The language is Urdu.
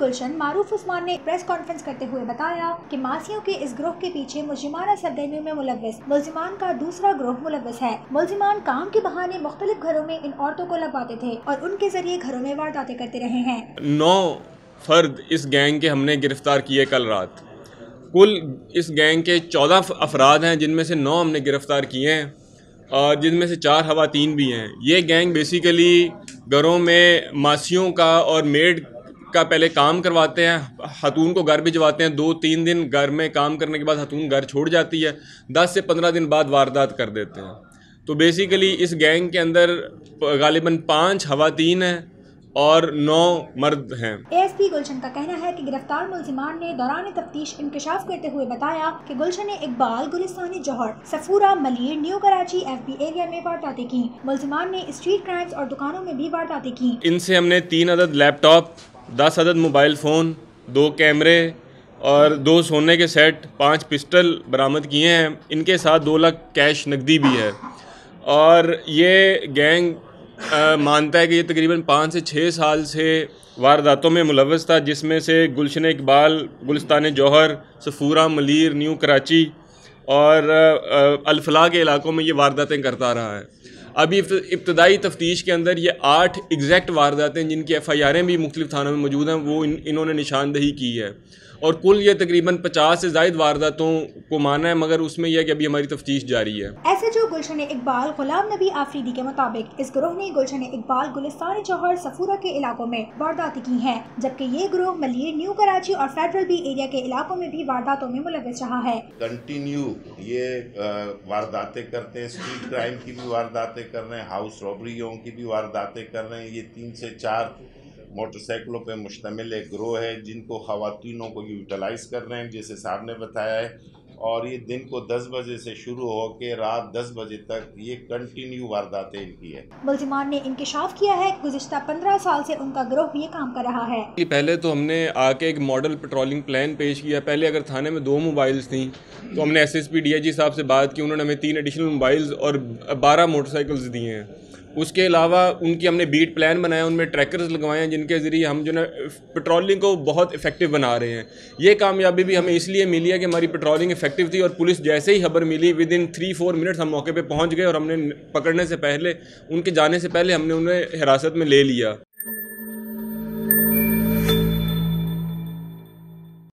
گلشن معروف عثمان نے پریس کانفرنس کرتے ہوئے بتایا کہ ماسیوں کے اس گروہ کے پیچھے ملزمانہ سرگرمیوں میں ملوث۔ ملزمان کا دوسرا گروہ ملوث ہے۔ ملزمان کام کے بہانے مختلف گھروں میں ان عورتوں کو لگواتے تھے اور ان کے ذریعے گھروں میں وارداتیں کرتے رہے ہیں۔ نو فرد اس گینگ کے ہم نے گرفتار کیے کل رات۔ کل اس گینگ کے چودہ افراد ہیں جن میں سے نو ہم نے گرفتار کیے ہیں اور جن میں سے چار خواتین بھی ہیں۔ یہ گینگ بیسیکلی گھروں میں ماسیوں کا اور میڈ کا پہلے کام کرواتے ہیں خاتون کو گھر بھجواتے ہیں دو تین دن گھر میں کام کرنے کے بعد خاتون گھر چھوڑ جاتی ہے دس سے پندرہ دن بعد واردات کر دیتے ہیں۔ تو بیسیکلی اس گینگ کے اندر غالباً پانچ خواتین ہیں اور نو مرد ہیں۔ اے ایس پی گلشن کا کہنا ہے کہ گرفتار ملزمان نے دوران تفتیش انکشاف کرتے ہوئے بتایا کہ Gulshan Iqbal گلستانی Jauhar Safoora Malir new Karachi F B area میں وارداتیں کی ملزمان نے اسٹریٹ کرائمز اور دکانوں میں بھی وارداتیں کی ان سے ہم نے تین عدد لیپ ٹاپ دس عدد موبائل فون، دو کیمرے اور دو سونے کے سیٹ، پانچ پسٹل برآمد کیے ہیں۔ ان کے ساتھ دو لاکھ کیش نقدی بھی ہے۔ اور یہ گینگ مانتا ہے کہ یہ تقریباً پانچ سے چھ سال سے وارداتوں میں ملوث تھا، جس میں سے گلشن اقبال، گلستان جوہر، سفورہ ملیر، نیو کراچی اور الفلاح کے علاقوں میں یہ وارداتیں کرتا رہا ہے۔ ابھی ابتدائی تفتیش کے اندر یہ آٹھ ایگزیکٹ وارداتیں جن کی ایف آئی آریں بھی مختلف تھانوں میں موجود ہیں، وہ انہوں نے نشاندہی کی ہے۔ اور کل یہ تقریباً پچاس سے زائد وارداتوں کو مانا ہے مگر اس میں یہ کہ ابھی ہماری تفتیش جاری ہے۔ ایسے جو گلشن اقبال غلام نبی آفریدی کے مطابق اس گروہ نے گلشن اقبال گلستان جوہر سفورہ کے علاقوں میں وارداتیں کی ہیں جبکہ یہ گروہ ملیر نیو کراچی اور فیڈرل بی ایریا کے علاقوں میں بھی وارداتوں میں ملوث رہا ہے۔ کنٹینیو یہ وارداتیں کرتے ہیں سٹریٹ کرائم کی بھی وارداتیں کر رہے ہیں ہاؤس روبریوں کی بھی وارداتیں کر رہے ہیں یہ تین سے چار موٹر سائیکلوں پہ مشتمل ایک گروہ ہے جن کو خواتینوں کو یوٹیلائز کر رہے ہیں جیسے صاحب نے بتایا ہے۔ اور یہ دن کو دس بجے سے شروع ہو کے رات دس بجے تک یہ کنٹینیو وارداتیں ان کی ہے ملزمان نے انکشاف کیا ہے۔ گزشتہ پندرہ سال سے ان کا گروہ یہ کام کر رہا ہے۔ پہلے تو ہم نے آ کے ایک ماڈل پیٹرولنگ پلان پیش کیا۔ پہلے اگر تھانے میں دو موبائلز تھیں تو ہم نے S S P D H G صاحب سے بات کی۔ انہوں نے ہمیں تین ایڈیشنل موبائلز اور بارہ موٹر سائیکلز دیے ہیں۔ اس کے علاوہ ان کی ہم نے بیٹ پلان بنایا، ان میں ٹریکرز لگوائے ہیں جن کے ذریعے ہم جو نا پٹرولنگ کو بہت افیکٹو بنا رہے ہیں۔ یہ کامیابی بھی ہمیں اس لیے ملی ہے کہ ہماری پٹرولنگ افیکٹو تھی اور پولیس جیسے ہی خبر ملی with in three four minutes ہم موقع پہ پہنچ گئے اور ہم نے پکڑنے سے پہلے، ان کے جانے سے پہلے ہم نے انہیں حراست میں لے لیا۔